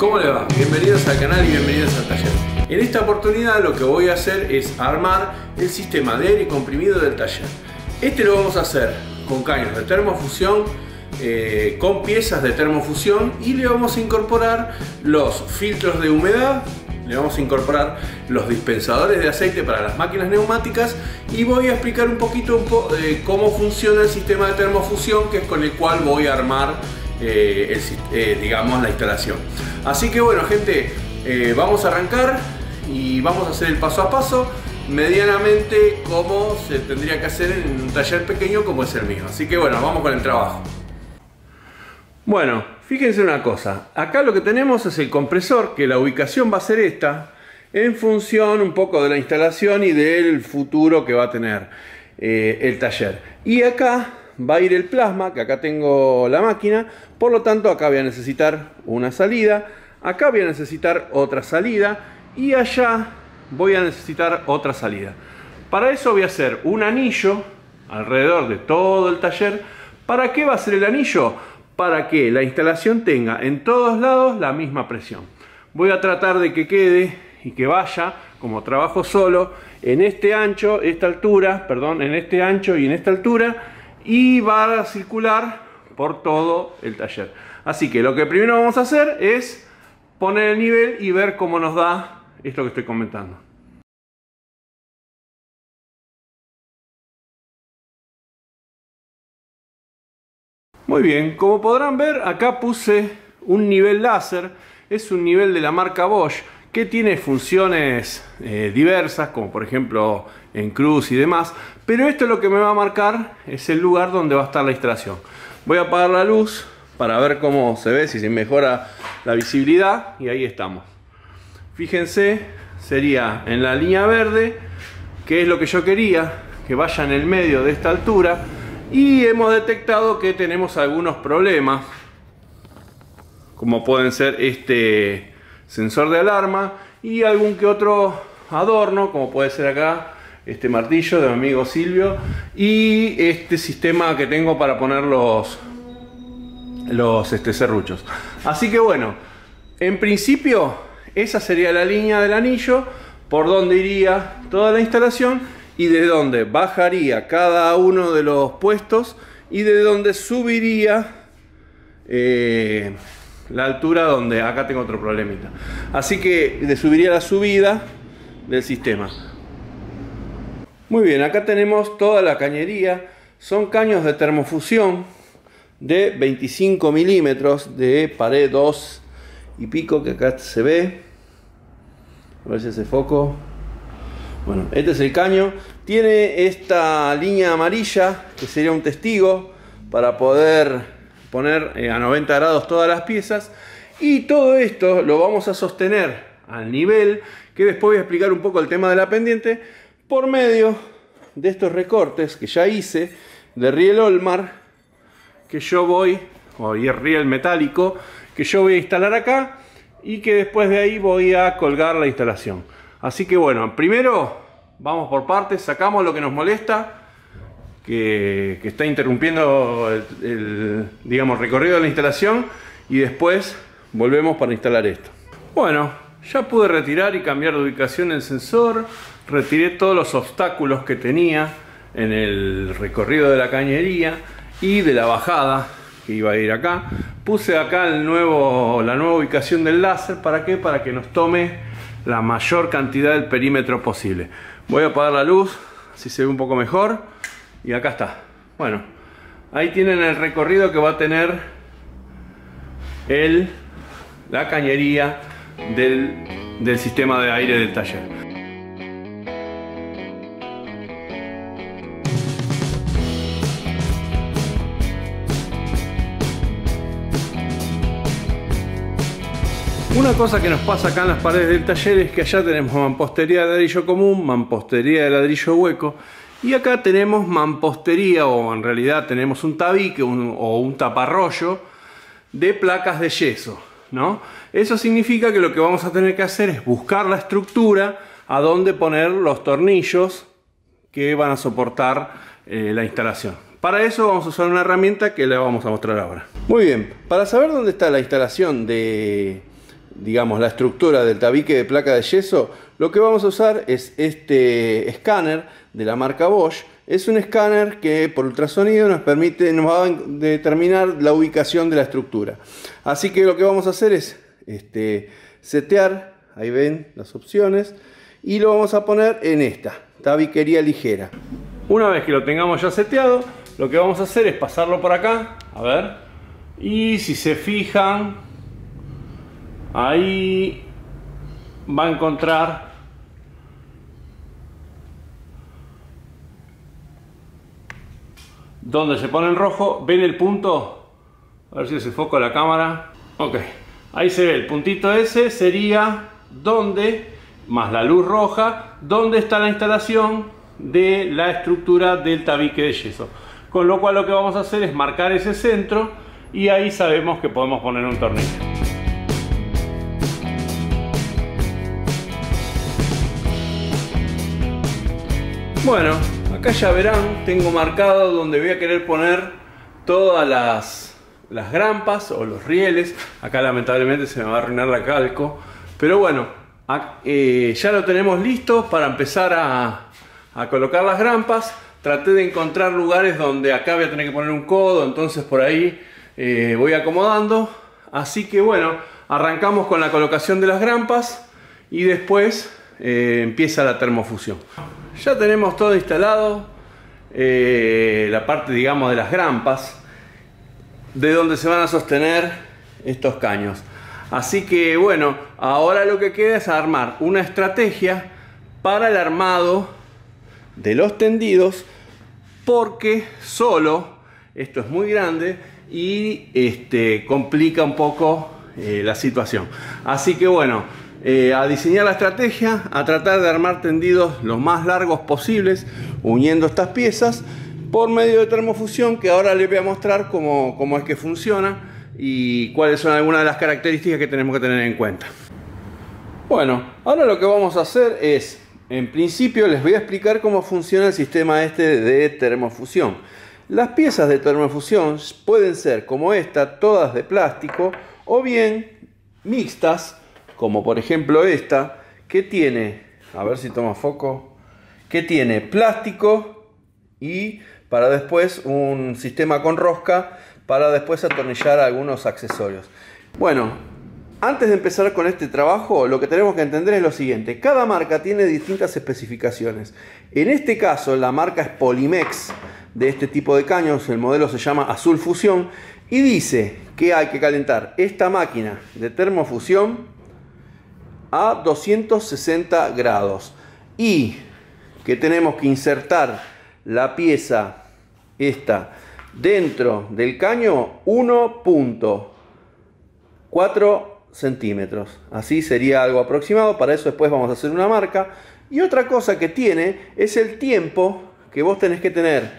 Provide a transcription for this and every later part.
¿Cómo le va? Bienvenidos al canal y bienvenidos al taller. En esta oportunidad lo que voy a hacer es armar el sistema de aire comprimido del taller. Este lo vamos a hacer con caños de termofusión, eh, con piezas de termofusión y le vamos a incorporar los filtros de humedad, le vamos a incorporar los dispensadores de aceite para las máquinas neumáticas y voy a explicar un poquito eh, cómo funciona el sistema de termofusión que es con el cual voy a armar eh, digamos la instalación. Así que bueno gente, vamos a arrancar y vamos a hacer el paso a paso medianamente como se tendría que hacer en un taller pequeño como es el mío. Así que bueno, vamos con el trabajo. Bueno, fíjense una cosa. Acá lo que tenemos es el compresor, que la ubicación va a ser esta, en función un poco de la instalación y del futuro que va a tener eh, el taller. Y acá va a ir el plasma, que acá tengo la máquina, por lo tanto acá voy a necesitar una salida, acá voy a necesitar otra salida y allá voy a necesitar otra salida. Para eso voy a hacer un anillo alrededor de todo el taller. ¿Para qué va a ser el anillo? Para que la instalación tenga en todos lados la misma presión. Voy a tratar de que quede y que vaya, como trabajo solo, en este ancho, esta altura, perdón, en este ancho y en esta altura, y va a circular por todo el taller. Así que lo que primero vamos a hacer es poner el nivel y ver cómo nos da esto que estoy comentando. Muy bien, como podrán ver acá puse un nivel láser, es un nivel de la marca Bosch que tiene funciones eh, diversas como por ejemplo en cruz y demás, pero esto lo que me va a marcar es el lugar donde va a estar la instalación. Voy a apagar la luz para ver cómo se ve, si se mejora la visibilidad y ahí estamos. Fíjense, sería en la línea verde, que es lo que yo quería, que vaya en el medio de esta altura. Y hemos detectado que tenemos algunos problemas, como pueden ser este sensor de alarma y algún que otro adorno, como puede ser acá este martillo de mi amigo Silvio y este sistema que tengo para poner los, los este, serruchos. Así que bueno, en principio esa sería la línea del anillo por donde iría toda la instalación y de donde bajaría cada uno de los puestos y de donde subiría eh, la altura donde acá tengo otro problemita. Así que de subiría la subida del sistema. Muy bien, acá tenemos toda la cañería. Son caños de termofusión de 25 milímetros de pared 2 y pico que acá se ve. A ver si ese foco. Bueno, este es el caño. Tiene esta línea amarilla que sería un testigo para poder poner eh, a 90 grados todas las piezas. Y todo esto lo vamos a sostener al nivel, que después voy a explicar un poco el tema de la pendiente, por medio de estos recortes que ya hice de riel Olmar, que yo voy, o riel metálico, que yo voy a instalar acá y que después de ahí voy a colgar la instalación. Así que bueno, primero vamos por partes, sacamos lo que nos molesta, que, está interrumpiendo el, digamos, recorrido de la instalación y después volvemos para instalar esto. Bueno, ya pude retirar y cambiar de ubicación el sensor, retiré todos los obstáculos que tenía en el recorrido de la cañería y de la bajada que iba a ir acá. Puse acá la nueva ubicación del láser, ¿para qué? Para que nos tome la mayor cantidad del perímetro posible. Voy a apagar la luz, así se ve un poco mejor. Y acá está. Bueno, ahí tienen el recorrido que va a tener el, la cañería del, del sistema de aire del taller. Una cosa que nos pasa acá en las paredes del taller es que allá tenemos mampostería de ladrillo común, mampostería de ladrillo hueco y acá tenemos mampostería o en realidad tenemos un tabique o un taparrollo de placas de yeso. ¿no? Eso significa que lo que vamos a tener que hacer es buscar la estructura a donde poner los tornillos que van a soportar eh, la instalación. Para eso vamos a usar una herramienta que le vamos a mostrar ahora. Muy bien, para saber dónde está la instalación de digamos, la estructura del tabique de placa de yeso, lo que vamos a usar es este escáner de la marca Bosch. Es un escáner que por ultrasonido nos permite, nos va a determinar la ubicación de la estructura. Así que lo que vamos a hacer es este, setear, ahí ven las opciones, y lo vamos a poner en esta, tabiquería ligera. Una vez que lo tengamos ya seteado, lo que vamos a hacer es pasarlo por acá, a ver, y si se fijan, ahí va a encontrar donde se pone en rojo, ven el punto, a ver si se foco la cámara, ok, ahí se ve el puntito ese, sería donde, más la luz roja, donde está la instalación de la estructura del tabique de yeso. Con lo cual lo que vamos a hacer es marcar ese centro y ahí sabemos que podemos poner un tornillo. Bueno, acá ya verán, tengo marcado donde voy a querer poner todas las, las grampas o los rieles. Acá lamentablemente se me va a arruinar la calco. Pero bueno, eh, ya lo tenemos listo para empezar a, a colocar las grampas. Traté de encontrar lugares donde acá voy a tener que poner un codo, entonces por ahí eh, voy acomodando. Así que bueno, arrancamos con la colocación de las grampas y después eh, empieza la termofusión. Ya tenemos todo instalado, eh, la parte digamos de las grampas, de donde se van a sostener estos caños. Así que bueno, ahora lo que queda es armar una estrategia para el armado de los tendidos porque solo esto es muy grande y este, complica un poco eh, la situación. Así que bueno, eh, a diseñar la estrategia, a tratar de armar tendidos los más largos posibles, uniendo estas piezas por medio de termofusión, que ahora les voy a mostrar cómo, cómo es que funciona y cuáles son algunas de las características que tenemos que tener en cuenta. Bueno, ahora lo que vamos a hacer es en principio les voy a explicar cómo funciona el sistema este de termofusión. Las piezas de termofusión pueden ser como esta, todas de plástico, o bien mixtas, como por ejemplo esta, que tiene, a ver si toma foco, que tiene plástico y para después un sistema con rosca para después atornillar algunos accesorios. Bueno, antes de empezar con este trabajo, lo que tenemos que entender es lo siguiente. Cada marca tiene distintas especificaciones. En este caso, la marca es Polimex de este tipo de caños. El modelo se llama Azul Fusión. Y dice que hay que calentar esta máquina de termofusión a 260 grados. Y que tenemos que insertar la pieza esta dentro del caño 1.4 centímetros. Así sería algo aproximado. Para eso después vamos a hacer una marca. Y otra cosa que tiene es el tiempo que vos tenés que tener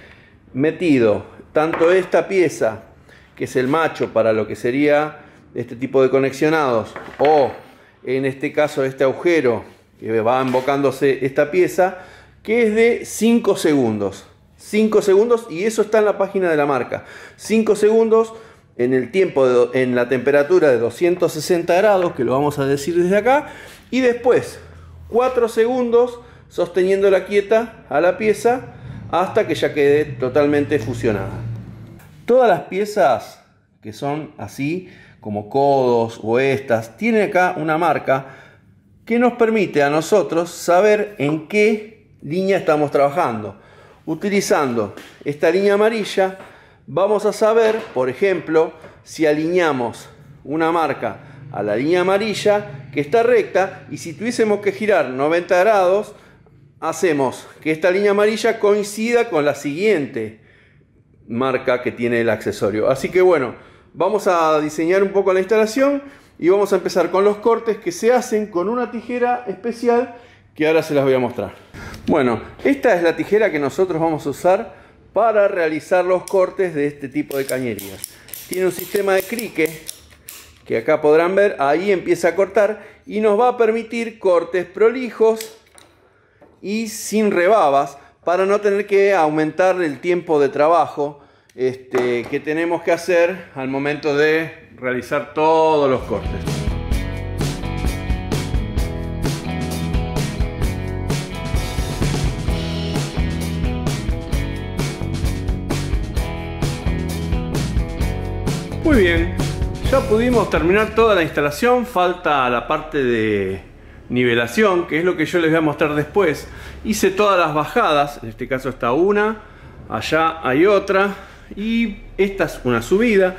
metido tanto esta pieza, que es el macho para lo que sería este tipo de conexionados, o en este caso este agujero que va invocándose esta pieza, que es de 5 segundos. 5 segundos y eso está en la página de la marca. 5 segundos en el tiempo, en la temperatura de 260 grados, que lo vamos a decir desde acá, y después 4 segundos sosteniendo la quieta a la pieza hasta que ya quede totalmente fusionada. Todas las piezas que son así, como codos o estas, tienen acá una marca que nos permite a nosotros saber en qué línea estamos trabajando. Utilizando esta línea amarilla vamos a saber, por ejemplo, si alineamos una marca a la línea amarilla que está recta y si tuviésemos que girar 90 grados, hacemos que esta línea amarilla coincida con la siguiente marca que tiene el accesorio. Así que bueno, vamos a diseñar un poco la instalación y vamos a empezar con los cortes que se hacen con una tijera especial que ahora se las voy a mostrar. Bueno, esta es la tijera que nosotros vamos a usar para realizar los cortes de este tipo de cañerías. Tiene un sistema de crique que acá podrán ver, ahí empieza a cortar y nos va a permitir cortes prolijos y sin rebabas para no tener que aumentar el tiempo de trabajo este, que tenemos que hacer al momento de realizar todos los cortes. Muy bien, ya pudimos terminar toda la instalación, falta la parte de nivelación, que es lo que yo les voy a mostrar después. Hice todas las bajadas, en este caso está una, allá hay otra, y esta es una subida.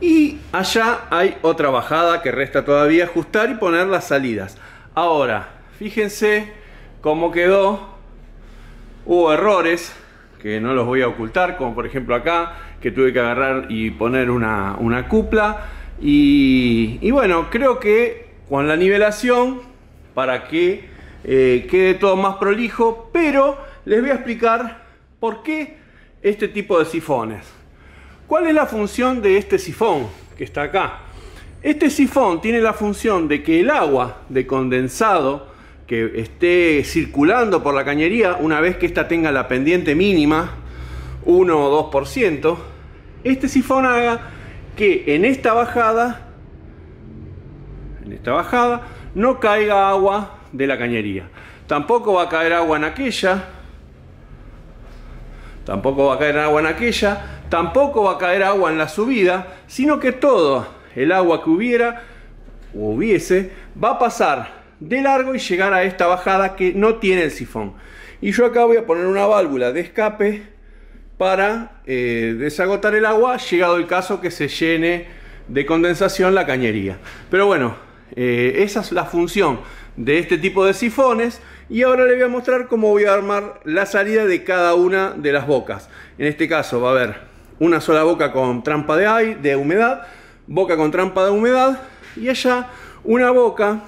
Y allá hay otra bajada que resta todavía ajustar y poner las salidas. Ahora, fíjense cómo quedó. Hubo errores que no los voy a ocultar, como por ejemplo acá, que tuve que agarrar y poner una, una cupla. Y, bueno, creo que con la nivelación, para que eh, quede todo más prolijo, pero les voy a explicar por qué este tipo de sifones. ¿Cuál es la función de este sifón que está acá? Este sifón tiene la función de que el agua de condensado que esté circulando por la cañería, una vez que ésta tenga la pendiente mínima, 1 o 2%, este sifón haga que en esta bajada, en esta bajada, no caiga agua de la cañería. Tampoco va a caer agua en aquella, tampoco va a caer agua en aquella, tampoco va a caer agua en la subida, sino que todo el agua que hubiera o hubiese va a pasar de largo y llegar a esta bajada que no tiene el sifón. Y yo acá voy a poner una válvula de escape para eh, desagotar el agua, llegado el caso que se llene de condensación la cañería. Pero bueno, eh, esa es la función de este tipo de sifones y ahora les voy a mostrar cómo voy a armar la salida de cada una de las bocas. En este caso va a haber una sola boca con trampa de aire, de humedad, boca con trampa de humedad y allá una boca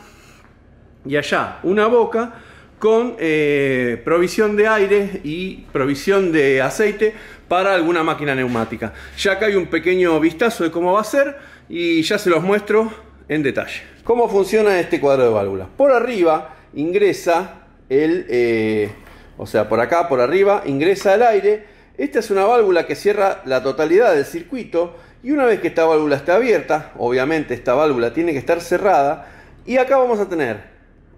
y allá una boca con eh, provisión de aire y provisión de aceite para alguna máquina neumática. Ya acá hay un pequeño vistazo de cómo va a ser y ya se los muestro en detalle. ¿Cómo funciona este cuadro de válvulas? Por arriba ingresa el, eh, o sea, por acá, por arriba, ingresa el aire. Esta es una válvula que cierra la totalidad del circuito y una vez que esta válvula está abierta, obviamente esta válvula tiene que estar cerrada y acá vamos a tener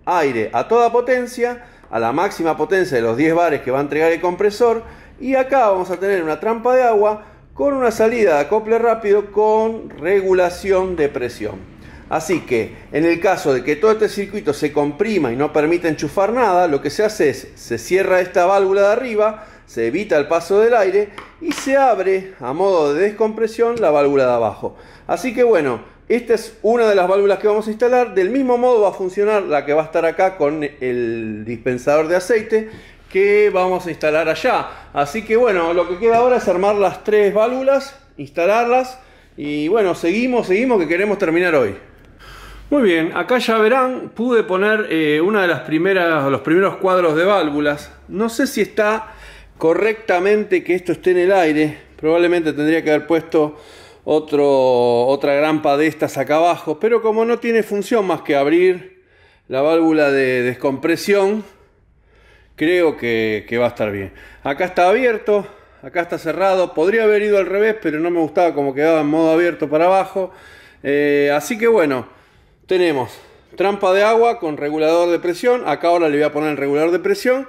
aire a toda potencia, a la máxima potencia de los 10 bares que va a entregar el compresor y acá vamos a tener una trampa de agua con una salida de acople rápido con regulación de presión. Así que en el caso de que todo este circuito se comprima y no permita enchufar nada, lo que se hace es, se cierra esta válvula de arriba, se evita el paso del aire y se abre a modo de descompresión la válvula de abajo. Así que bueno, esta es una de las válvulas que vamos a instalar. Del mismo modo va a funcionar la que va a estar acá con el dispensador de aceite que vamos a instalar allá. Así que bueno, lo que queda ahora es armar las tres válvulas, instalarlas y bueno, seguimos, seguimos que queremos terminar hoy. Muy bien, acá ya verán, pude poner eh, una de las primeras, los primeros cuadros de válvulas. No sé si está correctamente que esto esté en el aire. Probablemente tendría que haber puesto otro, otra grampa de estas acá abajo. Pero como no tiene función más que abrir la válvula de descompresión, creo que, va a estar bien. Acá está abierto, acá está cerrado. Podría haber ido al revés, pero no me gustaba como quedaba en modo abierto para abajo. Eh, así que bueno tenemos trampa de agua con regulador de presión. Acá ahora le voy a poner el regulador de presión.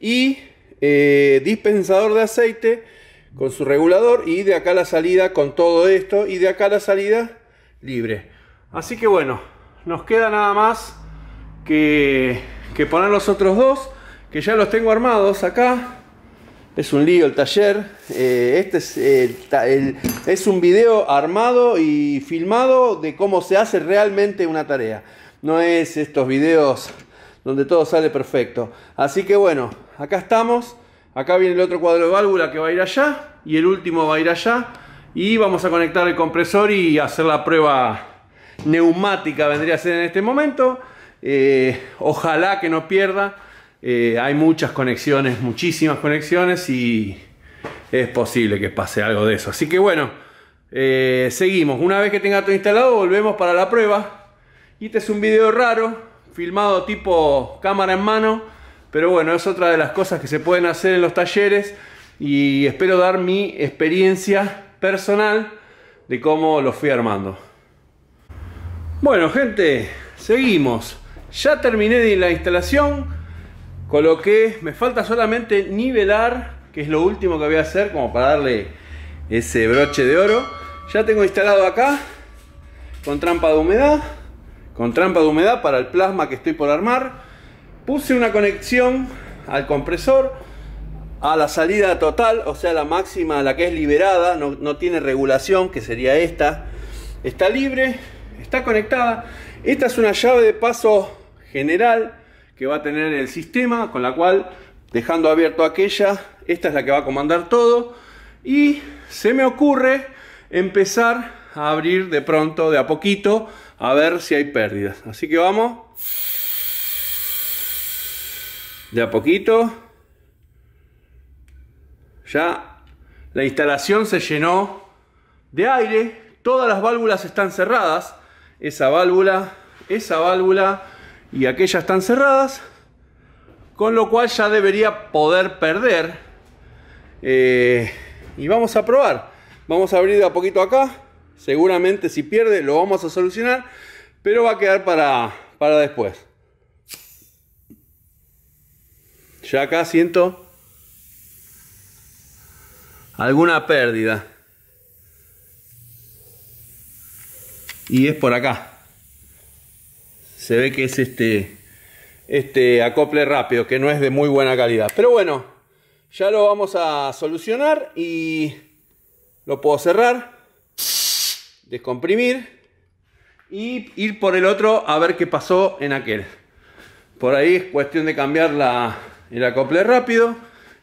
Y eh, dispensador de aceite con su regulador. Y de acá la salida con todo esto. Y de acá la salida libre. Así que bueno, nos queda nada más que, que poner los otros dos. Que ya los tengo armados acá. Es un lío el taller. Eh, este es, es un video armado y filmado de cómo se hace realmente una tarea. No es estos videos donde todo sale perfecto. Así que bueno, acá estamos. Acá viene el otro cuadro de válvula que va a ir allá. Y el último va a ir allá. Y vamos a conectar el compresor y hacer la prueba neumática vendría a ser en este momento. Eh, ojalá que no pierda. Eh, hay muchas conexiones, muchísimas conexiones y es posible que pase algo de eso. Así que bueno, eh, seguimos. Una vez que tenga todo instalado, volvemos para la prueba. Este es un video raro, filmado tipo cámara en mano. Pero bueno, es otra de las cosas que se pueden hacer en los talleres. Y espero dar mi experiencia personal de cómo lo fui armando. Bueno, gente, seguimos. Ya terminé la instalación Coloqué, me falta solamente nivelar, que es lo último que voy a hacer como para darle ese broche de oro. Ya tengo instalado acá con trampa de humedad, con trampa de humedad para el plasma que estoy por armar. Puse una conexión al compresor, a la salida total, o sea la máxima, la que es liberada, no, no tiene regulación, que sería esta. Está libre, está conectada. Esta es una llave de paso general que va a tener el sistema, con la cual dejando abierto aquella, esta es la que va a comandar todo. Y se me ocurre empezar a abrir de pronto, de a poquito, a ver si hay pérdidas. Así que vamos. De a poquito. Ya la instalación se llenó de aire. Todas las válvulas están cerradas. Esa válvula, esa válvula y aquella están cerradas. Con lo cual ya debería poder perder. Eh, y vamos a probar. Vamos a abrir de a poquito acá. Seguramente si pierde lo vamos a solucionar. Pero va a quedar para, para después. Ya acá siento alguna pérdida. Y es por acá. Se ve que es este, este acople rápido, que no es de muy buena calidad. Pero bueno, ya lo vamos a solucionar y lo puedo cerrar, descomprimir y ir por el otro a ver qué pasó en aquel. Por ahí es cuestión de cambiar la, el acople rápido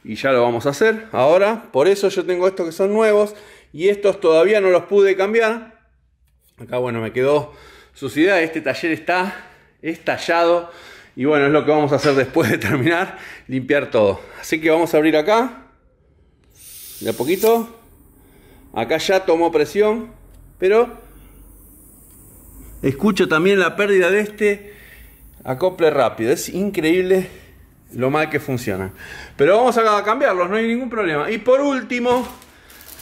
y ya lo vamos a hacer ahora. Por eso yo tengo estos que son nuevos y estos todavía no los pude cambiar. Acá bueno me quedó suciedad, este taller está estallado y bueno es lo que vamos a hacer después de terminar, limpiar todo. Así que vamos a abrir acá, de a poquito. Acá ya tomó presión, pero escucho también la pérdida de este acople rápido. Es increíble lo mal que funciona. Pero vamos a cambiarlos, no hay ningún problema. Y por último,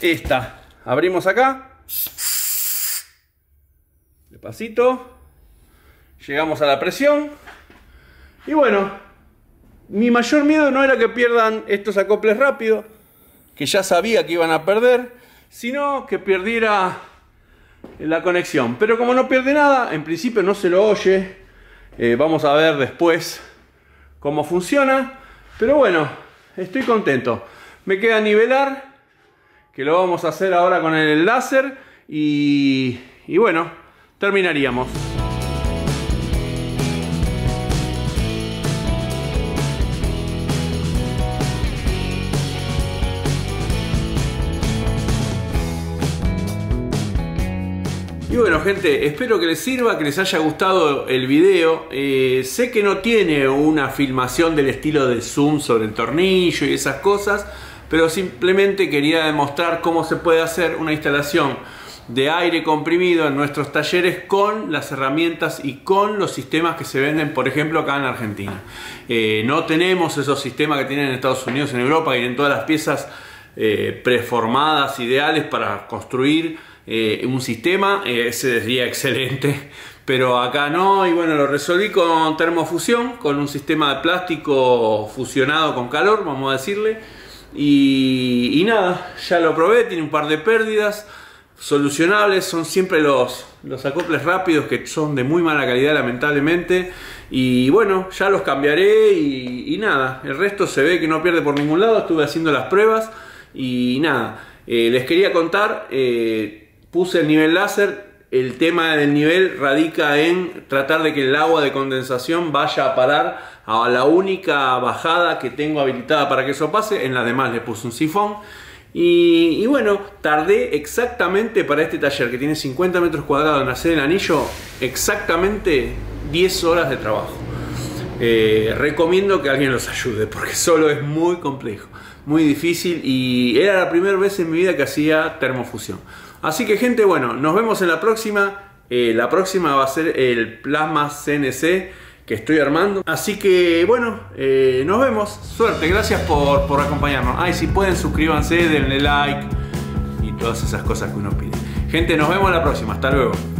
esta. Abrimos acá. Despacito. Llegamos a la presión. Y bueno, mi mayor miedo no era que pierdan estos acoples rápidos, que ya sabía que iban a perder, sino que perdiera la conexión. Pero como no pierde nada, en principio no se lo oye. Eh, vamos a ver después cómo funciona. Pero bueno, estoy contento. Me queda nivelar, que lo vamos a hacer ahora con el láser. Y bueno, terminaríamos. Gente, espero que les sirva, que les haya gustado el video. Eh, sé que no tiene una filmación del estilo de zoom sobre el tornillo y esas cosas, pero simplemente quería demostrar cómo se puede hacer una instalación de aire comprimido en nuestros talleres con las herramientas y con los sistemas que se venden, por ejemplo, acá en Argentina. Eh, no tenemos esos sistemas que tienen en Estados Unidos, en Europa, que tienen todas las piezas eh, preformadas, ideales para construir eh, un sistema, eh, ese sería excelente, pero acá no, y bueno, lo resolví con termofusión, con un sistema de plástico fusionado con calor, vamos a decirle, y, nada, ya lo probé, tiene un par de pérdidas, solucionables, son siempre los, los acoples rápidos que son de muy mala calidad lamentablemente, y bueno, ya los cambiaré y, nada, el resto se ve que no pierde por ningún lado, estuve haciendo las pruebas, y nada, eh, les quería contar puse el nivel láser, el tema del nivel radica en tratar de que el agua de condensación vaya a parar a la única bajada que tengo habilitada para que eso pase, en las demás le puse un sifón. Y, bueno, tardé exactamente para este taller que tiene 50 metros cuadrados en hacer el anillo, exactamente 10 horas de trabajo. Eh, recomiendo que alguien los ayude porque solo es muy complejo, muy difícil y era la primera vez en mi vida que hacía termofusión. Así que gente, bueno, nos vemos en la próxima. Eh, la próxima va a ser el plasma CNC que estoy armando. Así que bueno, eh, nos vemos. Suerte, gracias por, por acompañarnos. Ay, si pueden suscríbanse, denle like y todas esas cosas que uno pide. Gente, nos vemos la próxima. Hasta luego.